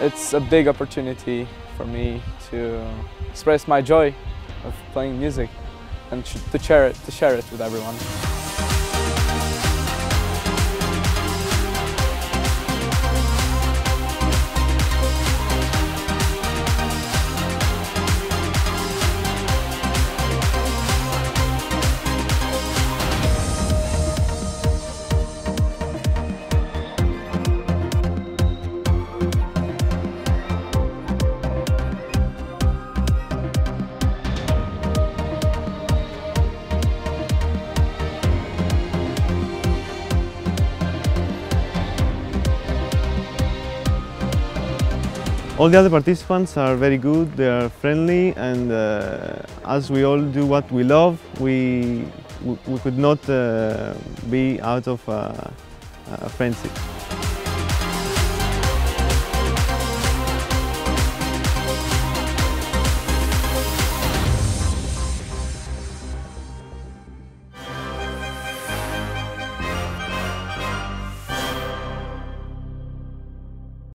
It's a big opportunity for me to express my joy of playing music and to share it, to share it with everyone. All the other participants are very good, they are friendly and uh, as we all do what we love, we, we, could not uh, be out of uh, a friendship.